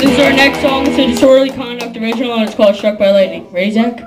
This is our next song. It's a Disorderly Conduct original and it's called Struck by Lightning. Ready, Zach?